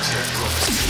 Громкость.